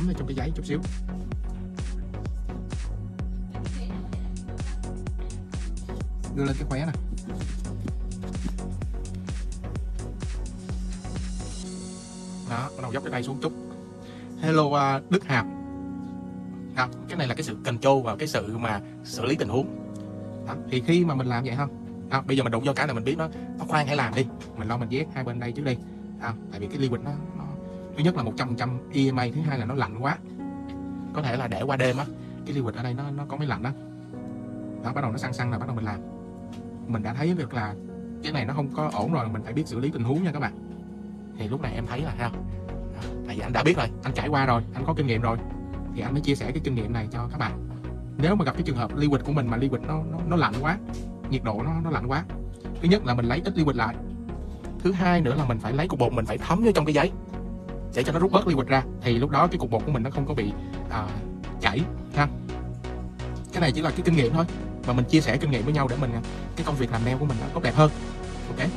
thấm vào trong cái giấy chút xíu. Đưa lên cái khóe nè. Đó bắt đầu dốc cái tay xuống chút. Hello uh, đức hào à, cái này là cái sự cần trâu và cái sự mà xử lý tình huống. Đó. thì khi mà mình làm vậy không à, bây giờ mình đụng vô cái là mình biết nó nó khoan hãy làm đi. Mình lo mình vét hai bên đây trước đi. À, tại vì cái liquid nó thứ nhất là 100% EMA thứ hai là nó lạnh quá. Có thể là để qua đêm á cái liquid ở đây nó nó có mấy lạnh đó nó bắt đầu nó săn săn là bắt đầu mình làm. Mình đã thấy được là cái này nó không có ổn rồi mình phải biết xử lý tình huống nha các bạn. Thì lúc này em thấy là ha tại vì anh đã biết rồi anh trải qua rồi anh có kinh nghiệm rồi. Thì anh mới chia sẻ cái kinh nghiệm này cho các bạn. Nếu mà gặp cái trường hợp liquid của mình mà liquid nó nó, nó lạnh quá nhiệt độ nó nó lạnh quá thứ nhất là mình lấy ít liquid lại. Thứ hai nữa là mình phải lấy cục bột mình phải thấm vô trong cái giấy để cho nó rút bớt liquid ra. Thì lúc đó cái cục bột của mình nó không có bị à, chảy ha? Cái này chỉ là cái kinh nghiệm thôi. Và mình chia sẻ kinh nghiệm với nhau để mình à, cái công việc làm nail của mình nó tốt đẹp hơn. Ok?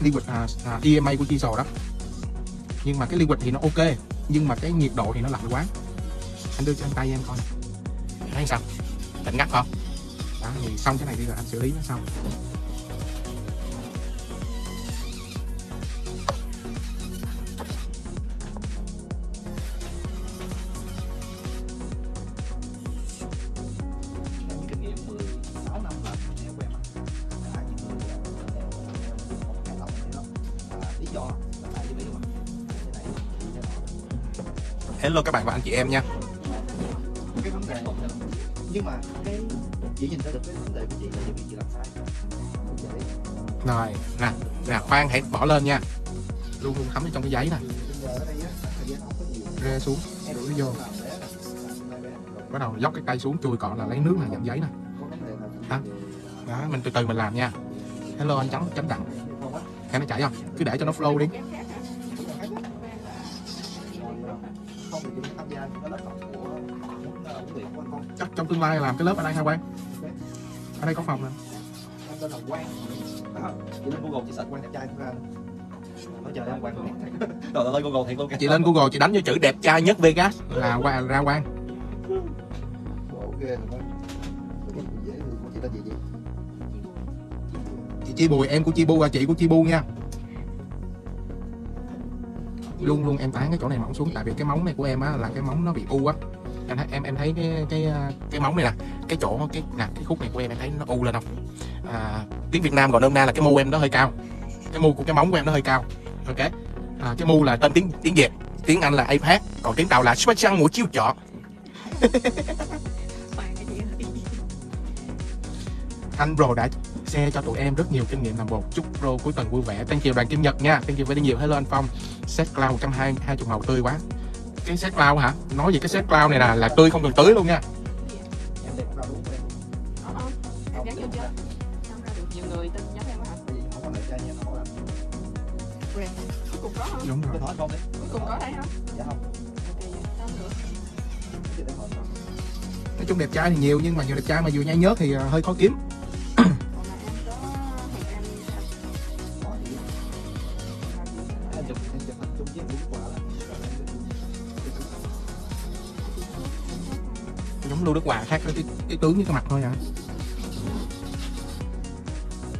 Liquid à, à, EMA của Chisel đó nhưng mà cái liquid thì nó ok, nhưng mà cái nhiệt độ thì nó lạnh quá. Anh đưa cho anh tay em coi. Thấy sao? Lạnh ngắt không? Đó, thì xong cái này đi rồi anh xử lý nó xong chị em nha. Cái vấn đề nhưng mà cái chỉ nhìn ra được cái vấn đề của chị là vì chị làm sai. Rồi nè nè khoan hãy bỏ lên nha. Luôn luôn thấm vào trong cái giấy nhiều. Rê xuống đuổi vô. bắt đầu dốc cái tay xuống chui cọ là lấy nước là nhận giấy nè. Hả? đó. Mình từ từ mình làm nha. Hello anh chấm chấm đặng. Cái nó chảy không? Cứ để cho nó flow đi trong tương lai làm cái lớp ở đây ha quang? Ở đây có phòng nè anh tên là Quang. Đó chị lên Google chị search Quang đẹp trai cũng ra nói chờ em Quang rồi lên Google thiệt luôn chị lên google chị đánh vô chữ đẹp trai nhất vegas là qua ra quang. Ok rồi đó. Dễ thương của chị tên gì vậy? Chị chi bùi em của chi bu là chị của chi bu nha. Luôn luôn em tán cái chỗ này mỏng xuống tại vì cái móng này của em á là cái móng nó bị u á em thấy em em thấy cái cái à, cái móng này nè cái chỗ cái nè cái khúc này của em em thấy nó u lên không? À, tiếng việt nam gọi nôm na là cái mu em nó hơi cao. Cái mu của cái móng của em nó hơi cao. Ok. À, cái mu là tên tiếng tiếng việt. Tiếng anh là ipad. Còn tiếng tàu là super mũi chiêu chọ. Anh bro đã share cho tụi em rất nhiều kinh nghiệm làm bột. Chúc pro cuối tuần vui vẻ. Thank you đoàn kim nhật nha. Thank you very nhiều hello anh phong. Set cloud 120 hai chục màu tươi quá cái set cloud hả? Nói về cái set cloud này là là tươi không cần tưới luôn nha. Đúng rồi. Cùng có không? dạ không nói chung đẹp trai thì nhiều, nhưng mà nhiều đẹp trai mà vừa nhai nhớt thì ờ, hơi khó kiếm. Cái, tướng với cái mặt thôi à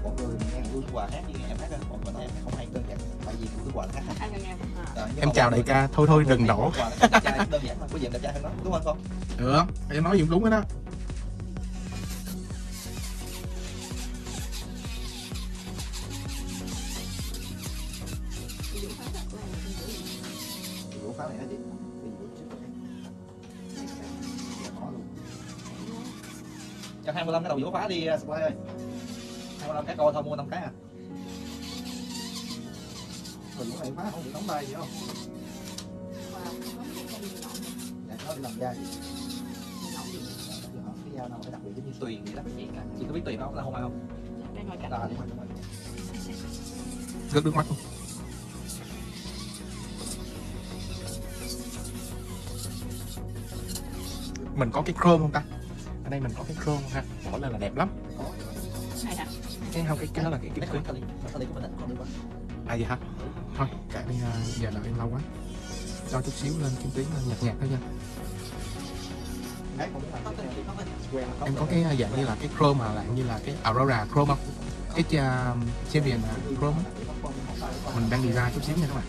mọi người nghe Đức Hòa hát như nghe em hát á mọi người em không hay đơn giản tại vì Đức Hòa hát. Anh nghe em à. Ờ, nhưng em chào đại ca thôi thôi đừng đổ đơn giản mà có gì đẹp trai hơn đó đúng không con? Được em nói gì cũng đúng hết đó. Không gì. Thì vụ phá này cho 25 cái đầu vỗ phá đi supply ơi. 25 cái coi thôi mua 5 cái à. Rồi vỗ này phá không bị nóng tay gì không dạ nó đi làm da gì cái da nào phải đặc biệt giống như tuyền vậy đó. Vậy cả. chị có biết tuyền không là không ai không? Đây ngoài cạnh. à đúng rồi đúng rồi rớt nước mắt luôn. Mình có cái chrome không ta ở đây mình có cái chrome ha bỏ lên là đẹp lắm. Này nè. cái không cái cái đó là cái đi qua à vậy hả? Thôi kệ đi à, giờ là em lâu quá. Cho chút xíu lên kim tuyến lên nhạt nhạt thôi nha. Em có cái à, dạng như là cái chrome mà dạng như là cái aurora chrome không? Cái uh, champion à, chrome mình đang đi ra chút xíu nha các bạn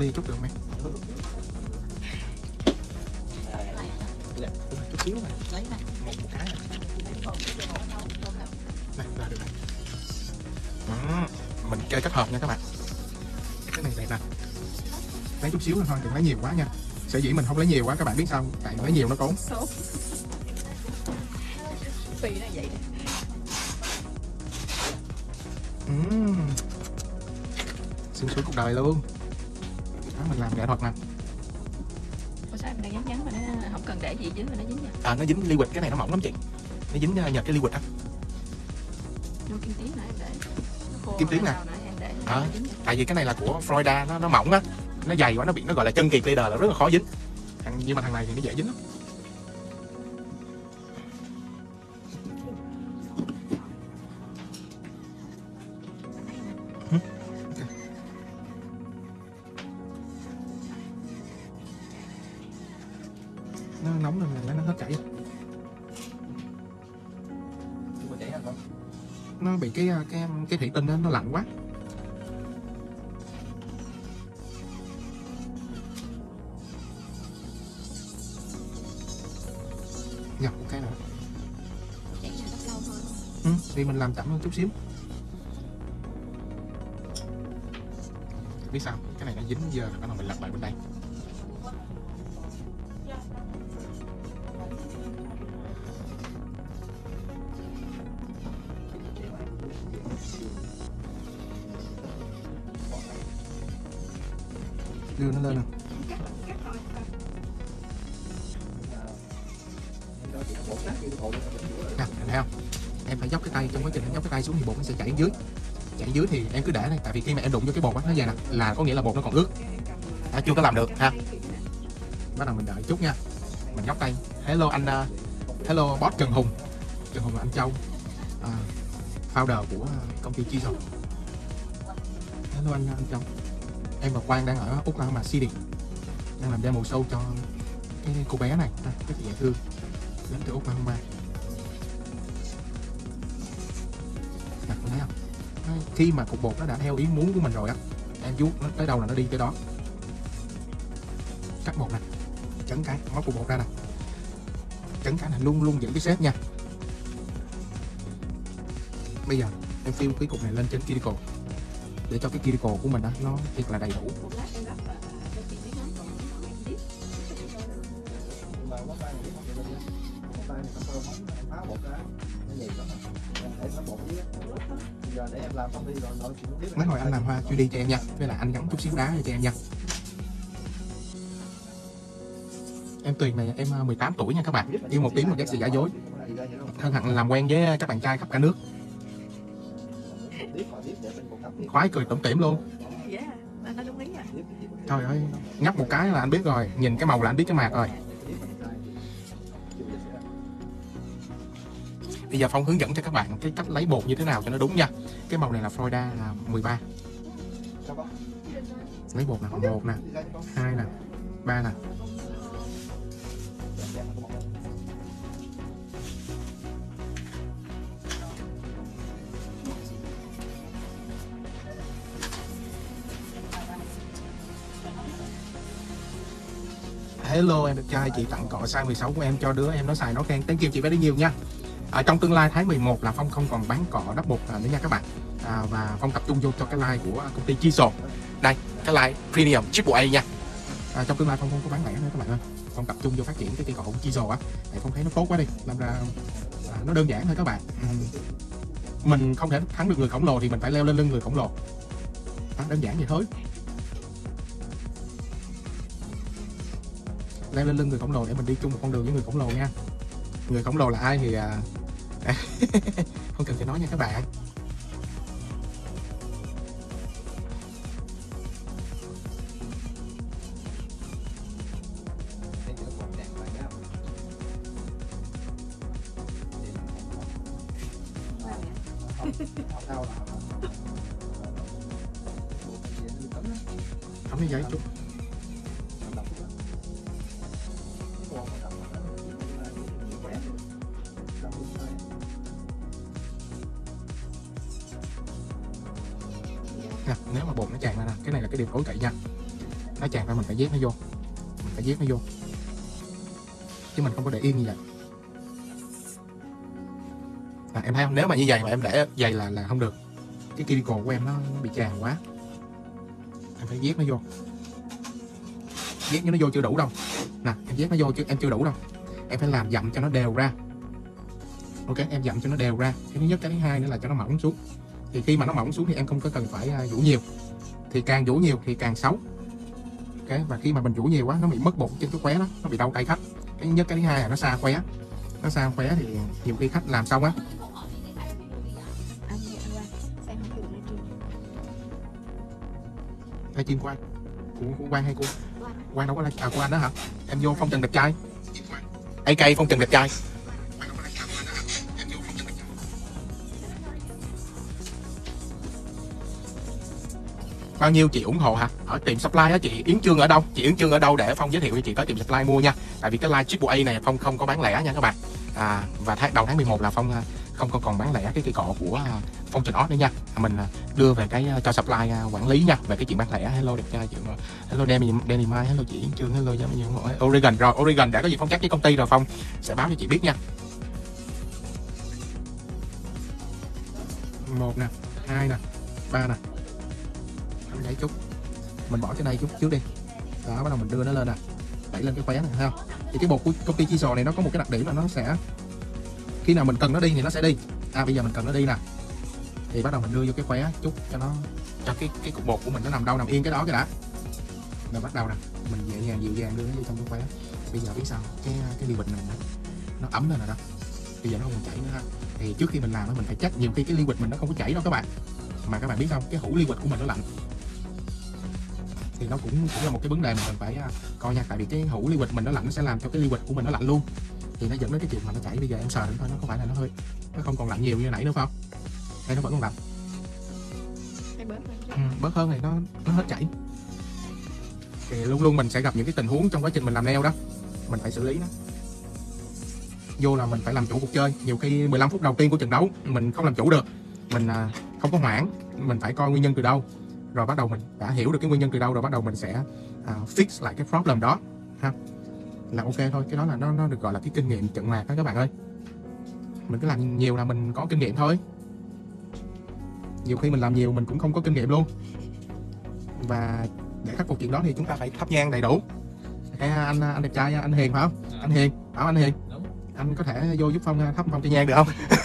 ly chút được không em? Chút xíu này, Lấy một, một cái này. Này, ra được này. Mình chơi kết hợp nha các bạn. Cái này đẹp nè. Lấy chút xíu thôi, đừng lấy nhiều quá nha. Sở dĩ mình không lấy nhiều quá các bạn biết sao? Tại lấy nhiều nó tốn. Vậy. Uhm. Sướng sướng cuộc đời luôn. Làm nghệ thuật nè. Ủa sao em đang nhắn nhắn mà nó không cần để gì dưới mà nó dính vậy? À, nó dính quịch, cái này nó mỏng lắm chị. Nó dính uh, nhờ cái quịch á. Vô kim tuyến nãy em để. Kim tuyến nè. À. dính tại vì cái này là của Florida nó nó mỏng á nó dày quá nó bị nó gọi là chân kiệt leader là rất là khó dính nhưng mà thằng này thì nó dễ dính lắm bị cái cái cái thủy tinh đó, nó lạnh quá. Nhập một cái nữa. Ừ, thì mình làm chậm hơn chút xíu. Biết sao? Cái này nó dính giờ bắt đầu mình lật lại bên đây đưa nó lên nè nè thấy không? Em phải dốc cái tay trong quá trình em dốc cái tay xuống thì bột nó sẽ chảy dưới. Chảy dưới thì em cứ để đây tại vì khi mà em đụng vô cái bột á nó vậy nè là có nghĩa là bột nó còn ướt. À, chưa có làm được ha. Bắt đầu mình đợi chút nha. Mình dốc tay. Hello anh uh, hello boss Trần Hùng. Trần Hùng là anh Châu. Uh, founder của công ty Chi hello anh à, anh Châu em và Quang đang ở Oklahoma City đang làm demo show cho cái cô bé này rất cái dễ thương. Đến từ Oklahoma Nè, mình thấy không? Đấy, khi mà cục bột nó đã theo ý muốn của mình rồi á em vuốt nó tới đâu là nó đi tới đó. Cắt bột nè chấn cái móc cục bột ra nè. Chấn cái này luôn luôn giữ cái xếp nha. Bây giờ em phim cái cục này lên trên cuticle để cho cái Kiriko của mình đó nó thiệt là đầy đủ. Mấy hồi anh làm hoa chưa đi cho em nha. Với là anh gắn chút xíu đá cho em nha. Em Tuyền này, em à, 18 tuổi nha các bạn. Yêu một tiếng một giác sự giả dối. Thân hạnh làm quen với các bạn trai khắp cả nước khoái cười tủm tỉm luôn. Yeah, anh nói đúng à. trời ơi ngắp một cái là anh biết rồi. Nhìn cái màu là anh biết cái mạc rồi. Bây giờ phong hướng dẫn cho các bạn cái cách lấy bột như thế nào cho nó đúng nha. Cái màu này là Florida là 13 lấy bột nè một nè hai nè ba nè Hello em đẹp trai chị tặng cọ size 16 của em cho đứa em nó xài nó khen. Thank you chị bé đi nhiều nha. À, trong tương lai tháng 11 là Phong không còn bán cọ đắp bột à, nữa nha các bạn. À, và Phong tập trung vô cho cái like của công ty Chisel đây cái like premium triple A nha. À, trong tương lai Phong không có bán lẻ nữa các bạn ơi. Phong tập trung vô phát triển cái cây cọ của Chisel á. Để Phong thấy nó tốt quá đi làm ra à, nó đơn giản thôi các bạn. Ừ. Mình không thể thắng được người khổng lồ thì mình phải leo lên lưng người khổng lồ. À, đơn giản vậy thôi. Leo lên lưng người khổng lồ để mình đi chung một con đường với người khổng lồ nha người khổng lồ là ai thì à, không cần phải nói nha các bạn Không, như vậy chút dép phải nó vô. Mình phải dép nó vô. Chứ mình không có để yên như vậy. À, em thấy không? Nếu mà như vậy mà em để dày là là không được. Cái cuticle của em nó, nó bị tràn quá. Em phải dép nó vô. Dép cho nó vô chưa đủ đâu. Nè em dép nó vô chứ em chưa đủ đâu. Em phải làm dặm cho nó đều ra. Ok em dặm cho nó đều ra. Cái thứ nhất cái thứ hai nữa là cho nó mỏng xuống. Thì khi mà nó mỏng xuống thì em không có cần phải à, vũ nhiều. Thì càng vũ nhiều thì càng xấu ok và khi mà mình vũ nhiều quá nó bị mất bột trên cái khóe đó nó bị đau tay khách. Cái nhất cái thứ hai là nó xa khóe. Nó xa khóe thì nhiều khi khách làm xong á. Hay chim quan của, của quan hay của quan đâu có là à của anh đó hả? Em vô phong trần đẹp trai. AK phong trần đẹp trai bao nhiêu chị ủng hộ hả? Ở tiệm supply á chị. Yến Trương ở đâu? Chị Yến Trương ở đâu? Để Phong giới thiệu cho chị tới tiệm supply mua nha. Tại vì cái live triple A này Phong không có bán lẻ nha các bạn. À, và tháng đầu tháng 11 là Phong à, không còn còn bán lẻ cái cây cọ của à, Phong trình Ot nữa nha. À, mình đưa về cái cho supply quản lý nha. Về cái chuyện bán lẻ hello đẹp trai chị hello Danny Danny Mai hello chị Yến Trương hello giám nhiều Oregon rồi Oregon đã có gì Phong chắc với công ty rồi Phong sẽ báo cho chị biết nha. Một nè hai nè ba nè. Em chút. Mình bỏ cái đây chút trước đi. Đó bắt đầu mình đưa nó lên nè. Đẩy lên cái khóe này thấy không? Thì cái bột của công ty Chisel này nó có một cái đặc điểm là nó sẽ khi nào mình cần nó đi thì nó sẽ đi. À bây giờ mình cần nó đi nè. Thì bắt đầu mình đưa vô cái khóe chút cho nó cho cái cái cục bột của mình nó nằm đâu nằm yên cái đó cái đã. Rồi bắt đầu nè mình nhẹ nhàng dịu dàng đưa nó vô trong cái khóe bây giờ biết sao? Cái cái ly bình này nó, nó ấm lên rồi đó. Bây giờ nó không còn chảy nữa ha. Thì trước khi mình làm nó mình phải chắc nhiều khi cái ly quịch mình nó không có chảy đâu các bạn. Mà các bạn biết không? Cái hũ ly quịch của mình nó lạnh thì nó cũng, cũng là một cái vấn đề mà mình phải à, coi nha. Tại vì cái hũ quịch mình nó lạnh nó sẽ làm cho cái quịch của mình nó lạnh luôn. Thì nó dẫn đến cái chuyện mà nó chảy bây giờ em sờ đến thôi nó có phải là nó hơi nó không còn lạnh nhiều như nãy nữa không? Hay nó vẫn còn lạnh? Ừ, bớt hơn thì nó nó hết chảy. Thì luôn luôn mình sẽ gặp những cái tình huống trong quá trình mình làm nail đó. Mình phải xử lý nó. Vô là mình phải làm chủ cuộc chơi. Nhiều khi 15 phút đầu tiên của trận đấu mình không làm chủ được. Mình à, không có hoãn mình phải coi nguyên nhân từ đâu rồi bắt đầu mình đã hiểu được cái nguyên nhân từ đâu rồi bắt đầu mình sẽ à, fix lại cái problem đó ha. Là ok thôi cái đó là nó nó được gọi là cái kinh nghiệm trận mạc đó các bạn ơi. Mình cứ làm nhiều là mình có kinh nghiệm thôi. Nhiều khi mình làm nhiều mình cũng không có kinh nghiệm luôn. Và để khắc phục chuyện đó thì chúng ta phải thắp nhang đầy đủ. Ê, anh anh đẹp trai anh hiền phải không? Anh hiền bảo anh hiền? Anh có thể vô giúp phong thắp phong cho nhang được không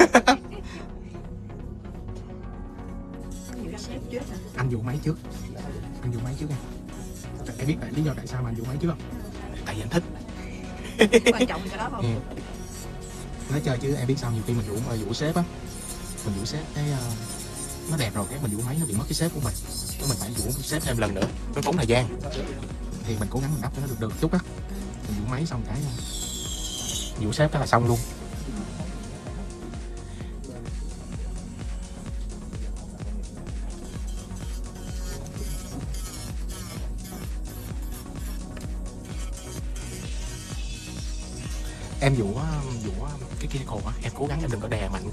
anh dụ máy trước. Anh dụ máy trước em. Em biết tại lý do tại sao mà anh dụ máy trước không? Tại vì anh thích. Quan trọng cái đó không? Ừ. nói chơi chứ em biết sao nhiều khi mình dụ mà dụ sếp á. Mình dụ sếp cái ờ, nó đẹp rồi cái mình dụ máy nó bị mất cái sếp của mình. Cái mình phải dụ sếp thêm lần nữa nó tốn thời gian. Thì mình cố gắng mình đắp cho nó được được chút á. Mình dụ máy xong cái ờ, dụ sếp cái là xong luôn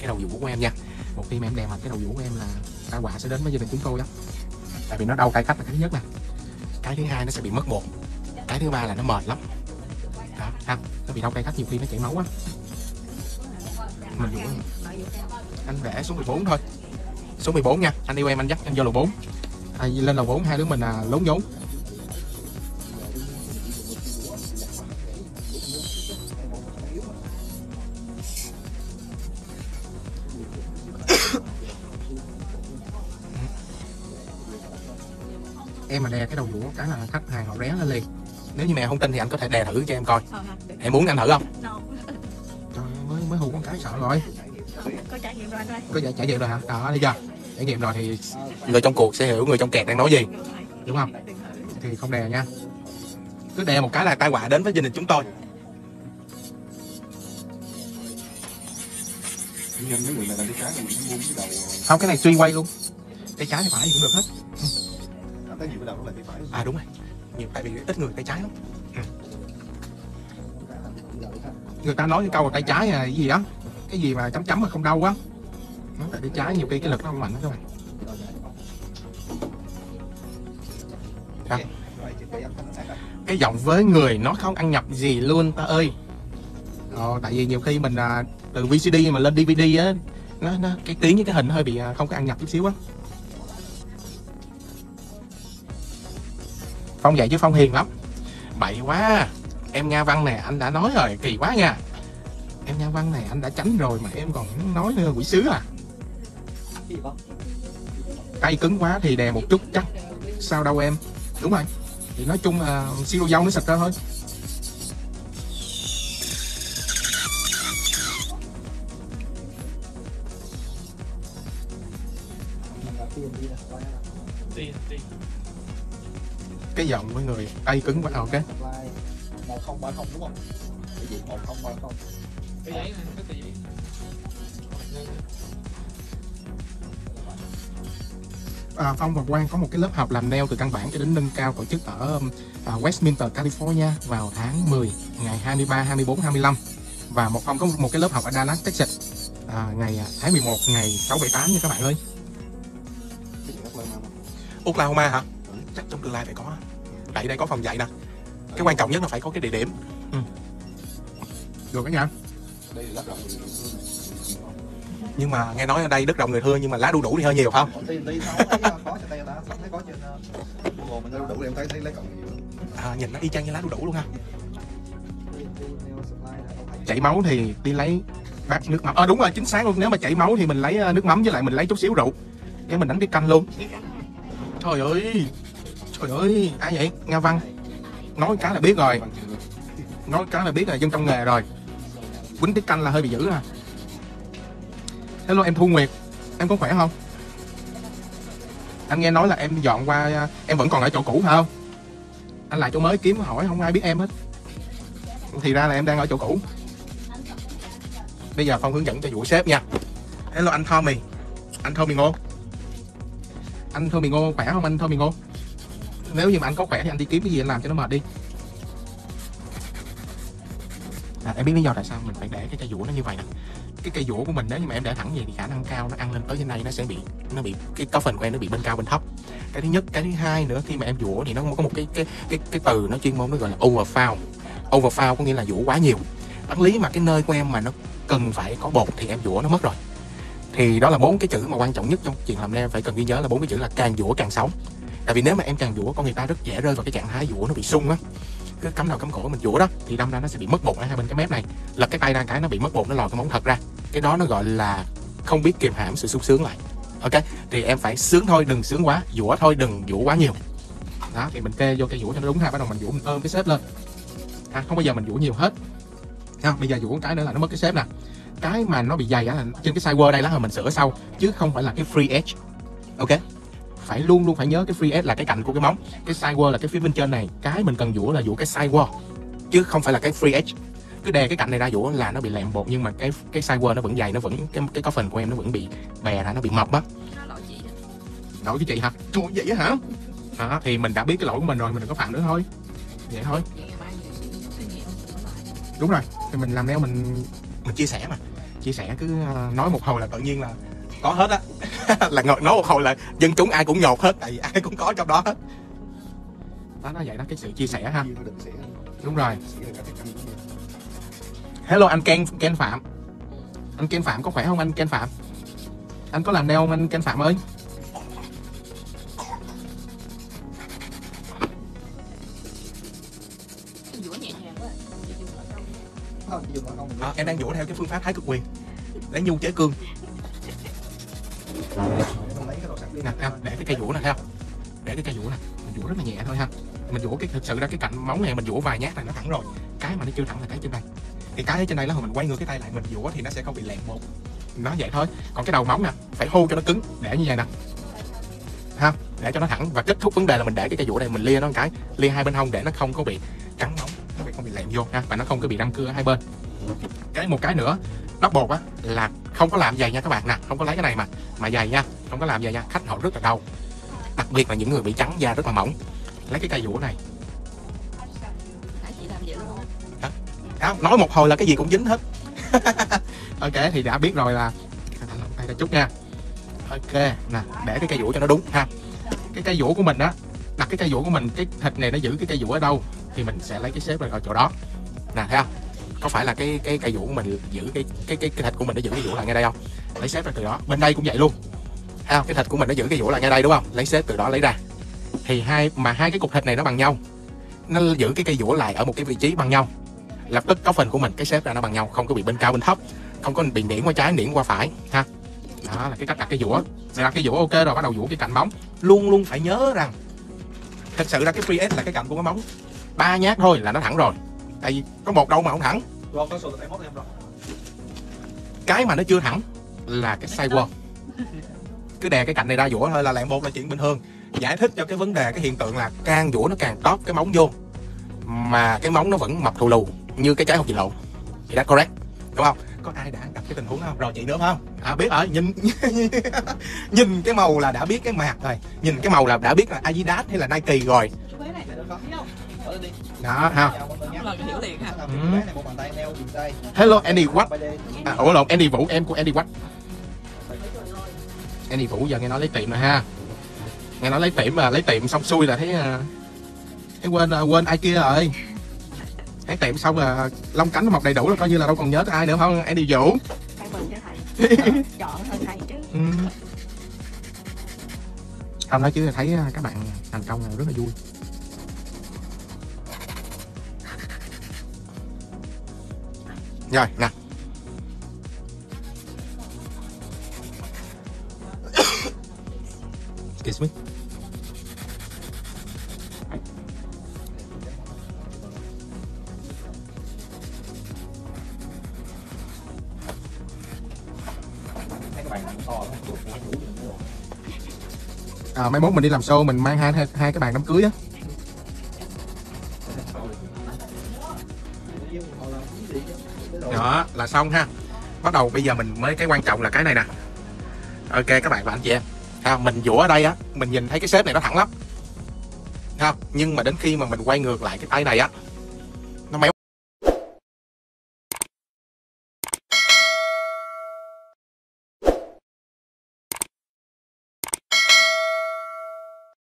cái đầu vũ của em nha. Một khi mà em đè mạnh cái đầu vũ của em là tai quả sẽ đến với gia đình chúng tôi đó. Tại vì nó đau cái cách là cái thứ nhất nè. Cái thứ hai nó sẽ bị mất bột cái thứ ba là nó mệt lắm. Đó ha. Nó bị đau cái khách nhiều khi nó chảy máu á mình dụ anh vẽ số 14 thôi. Số 14 nha. Anh yêu em anh dắt anh vô lầu 4 à, lên lầu 4 hai đứa mình à, lốn nhốn không tin thì anh có thể đè thử cho em coi. Ờ? Được. em muốn anh thử không? No. Trời mới hù con cái sợ rồi. Có trải nghiệm rồi anh ơi. Có trải, trải nghiệm rồi hả? Đó thấy chưa? Trải nghiệm rồi thì người trong cuộc sẽ hiểu người trong kẹt đang nói gì đúng không? Thì không đè nha. Cứ đè một cái là tai họa đến với gia đình chúng tôi. Cái cái không cái này suy quay luôn. Tay trái tay phải gì cũng được hết. Cái cái à đúng rồi. Nhiều tại vì ít người tay trái lắm người ta nói cái câu là tay trái là cái gì đó cái gì mà chấm chấm mà không đau quá. Tại tay trái nhiều khi cái lực nó không mạnh các bạn. Dạ. Cái giọng với người nó không ăn nhập gì luôn ta ơi. Ờ, tại vì nhiều khi mình à, từ VCD mà lên DVD á nó, nó cái tiếng với cái hình hơi bị à, không có ăn nhập chút xíu á. Phong vậy chứ phong hiền lắm. Bậy quá em nga văn nè, anh đã nói rồi, kỳ quá nha. Em nga văn này anh đã tránh rồi mà em còn nói nữa, quỷ sứ à. Tay cứng quá thì đè một chút chắc. Sao đâu em? Đúng rồi. Thì nói chung là siêu dâu nó sạch ra thôi. Cái giọng với người, tay cứng quá, ok ba không đúng không? Cái gì một không ba không? Cái giấy này cái tờ giấy. À, Phong và Quang có một cái lớp học làm nail từ căn bản cho đến nâng cao tổ chức ở à, Westminster, California vào tháng 10 ngày 23, 24, 25 và một Phong có một cái lớp học ở Dallas, Texas à, ngày à, tháng 11 ngày 6, 7, 8 nha các bạn ơi. Oklahoma? Hả? Chắc trong tương lai phải có. Tại đây có phòng dạy nè Cái quan trọng nhất là phải có cái địa điểm. Ừ. Được đây là lắp rộng Nhưng mà nghe nói ở đây đất rộng người thưa nhưng mà lá đu đủ thì hơi nhiều phải không? À, nhìn nó y chang như lá đu đủ luôn ha. Chảy máu thì đi lấy bát nước mắm. Ờ đúng rồi chính xác luôn. Nếu mà chảy máu thì mình lấy ờ, nước mắm với lại mình lấy chút xíu rượu. Cái mình đánh cái canh luôn. Trời ơi trời ơi ai vậy? Nga văn nói cái là biết rồi. Nói cái là biết là dân trong nghề rồi. Quýnh tiết canh là hơi bị dữ à hello, em thu nguyệt. Em có khỏe không? Anh nghe nói là em dọn qua, em vẫn còn ở chỗ cũ phải không? Anh lại chỗ mới kiếm hỏi, không ai biết em hết. Thì ra là em đang ở chỗ cũ. Bây giờ phong hướng dẫn cho vụ sếp nha. Hello, anh Tommy anh Tommy Ngô. Anh Tommy Ngô khỏe không? Anh Tommy Ngô nếu như mà anh có khỏe thì anh đi kiếm cái gì anh làm cho nó mệt đi. À, em biết lý do tại sao mình phải để cái cây dũa nó như vậy nè. Cái cây dũa của mình nếu như mà em để thẳng vậy thì khả năng cao nó ăn lên tới trên đây nó sẽ bị nó bị cái phần của em nó bị bên cao bên thấp. Cái thứ nhất cái thứ hai nữa khi mà em dũa thì nó có một cái cái cái cái từ nó chuyên môn nó gọi là overfoul overfoul có nghĩa là dũa quá nhiều. Bản lý mà cái nơi của em mà nó cần phải có bột thì em dũa nó mất rồi. Thì đó là bốn cái chữ mà quan trọng nhất trong chuyện làm nem phải cần ghi nhớ là bốn cái chữ là càng dũa càng sống tại vì nếu mà em càng dũa con người ta rất dễ rơi vào cái trạng thái dũa nó bị sung á cứ cắm đầu cắm cổ mình dũa đó thì đâm ra nó sẽ bị mất bột ở hai bên cái mép này. Lật cái tay ra cái nó bị mất bột nó lòi cái móng thật ra. Cái đó nó gọi là không biết kiềm hãm sự sung sướng lại. Ok thì em phải sướng thôi đừng sướng quá. Dũa thôi đừng dũa quá nhiều. Đó thì mình kê vô cây dũa cho nó đúng ha. Bắt đầu mình dũa mình ôm cái xếp lên. Ha không bao giờ mình dũa nhiều hết. Ha, bây giờ dũa cái nữa là nó mất cái xếp nè. Cái mà nó bị dày á là trên cái sidewall đây là mình sửa sau chứ không phải là cái free edge. Ok? Phải luôn luôn phải nhớ cái free edge là cái cạnh của cái móng. Cái sidewall là cái phía bên trên này. Cái mình cần dũa là dũa cái sidewall chứ không phải là cái free edge cứ đè cái cạnh này ra dũa là nó bị lẹm bột nhưng mà cái cái sidewall nó vẫn dày nó vẫn cái cái coffin của em nó vẫn bị bè ra nó bị mập á. Lỗi cái chị hả? Trời vậy hả? Đó, thì mình đã biết cái lỗi của mình rồi mình đừng có phạm nữa thôi. Vậy thôi. Đúng rồi thì mình làm neo mình mình chia sẻ mà. Chia sẻ cứ ờ, nói một hồi là tự nhiên là có hết á. Là ngồi nói một hồi là dân chúng ai cũng nhột hết tại vì ai cũng có trong đó hết. Đó nó vậy đó cái sự chia sẻ ha. Đúng rồi. hello anh Ken Ken Phạm. Anh Ken Phạm có khỏe không anh Ken Phạm? Anh có làm neo không anh Ken Phạm ơi? Mình à, em đang dũa theo cái phương pháp thái cực quyền. Lấy nhu chế cương nè em để cái cây vũ này thấy không để cái cây vũ này mình vũ rất là nhẹ thôi ha. Mình vũ cái, thực sự ra cái cạnh móng này mình vũ vài nhát là nó thẳng rồi. Cái mà nó chưa thẳng là cái trên đây. Thì cái ở trên đây là mình quay ngược cái tay lại, mình vũ thì nó sẽ không bị lẹn bột nó vậy thôi. Còn cái đầu móng nè, phải hô cho nó cứng, để như vậy nè. Ha, để cho nó thẳng. Và kết thúc vấn đề là mình để cái cây vũ đây, mình lia nó một cái, lia hai bên hông để nó không có bị cắn móng nó bị, không bị lẹm vô ha, và nó không có bị răng cưa ở hai bên. Cái, một cái nữa đắp bột á, là không có làm dày nha các bạn nè, không có lấy cái này mà mà dày nha không có làm gì nha khách họ rất là đau. Đặc biệt là những người bị trắng da rất là mỏng. Lấy cái cây dũa này. Nãy đó, nói một hồi là cái gì cũng dính hết. Ok thì đã biết rồi là tay là chút nha. Ok nè để cái cây dũa cho nó đúng ha. Cái cây dũa của mình á đặt cái cây dũa của mình cái thịt này nó giữ cái cây dũa ở đâu thì mình sẽ lấy cái xếp ở chỗ đó. Nè thấy không? Có phải là cái cái cây dũa của mình giữ cái cái cái, cái thịt của mình nó giữ cái dũa lại ngay đây không? Lấy xếp ra từ đó. Bên đây cũng vậy luôn không? Cái thịt của mình nó giữ cái dũa lại ngay đây đúng không? Lấy xếp từ đó lấy ra. Thì hai mà hai cái cục thịt này nó bằng nhau. Nó giữ cái cây dũa lại ở một cái vị trí bằng nhau. Lập tức có phần của mình cái xếp ra nó bằng nhau không có bị bên cao bên thấp. Không có bị niễn qua trái niễn qua phải ha. Đó là cái cách đặt cái dũa. Rồi đặt cái dũa ok rồi bắt đầu dũa cái cạnh móng. Luôn luôn phải nhớ rằng thật sự ra cái free edge là cái cạnh của cái móng. Ba nhát thôi là nó thẳng rồi. Tại vì có một đâu mà không thẳng. Cái mà nó chưa thẳng là cái sidewall cứ đè cái cạnh này ra dũa thôi là lạng bột là chuyện bình thường. Giải thích cho cái vấn đề cái hiện tượng là càng dũa nó càng tóp cái móng vô mà cái móng nó vẫn mập thù lù như cái trái hột vịt lộn. Thì đã correct? Đúng không? Có ai đã gặp cái tình huống đó không? Rồi chị nữa không? À biết rồi. Nhìn nhìn cái màu là đã biết cái mạc rồi. Nhìn cái màu là đã biết là Adidas hay là Nike rồi. Đó ha. Ừ. hello Andy đây. à, ủa lộn Andy Vũ em của Andy Watt Andy Vũ giờ nghe nói lấy tiệm rồi ha nghe nói lấy tiệm mà lấy tiệm xong xuôi là thấy à, thấy quên à, quên ai kia rồi thấy tiệm xong là lông cánh nó mọc đầy đủ là coi như là đâu còn nhớ tới ai nữa không Vũ mừng cho thầy. Chọn hơn thầy chứ. ừ. không nói chứ thấy à, các bạn thành công rất là vui rồi nè nữa. à, mai mốt mình đi làm show mình mang hai hai, hai cái bàn đám cưới á. Đó là xong ha. Bắt đầu bây giờ mình mới cái quan trọng là cái này nè. Ok các bạn và anh chị em ha, mình dũa ở đây á mình nhìn thấy cái xếp này nó thẳng lắm. Ha, nhưng mà đến khi mà mình quay ngược lại cái tay này á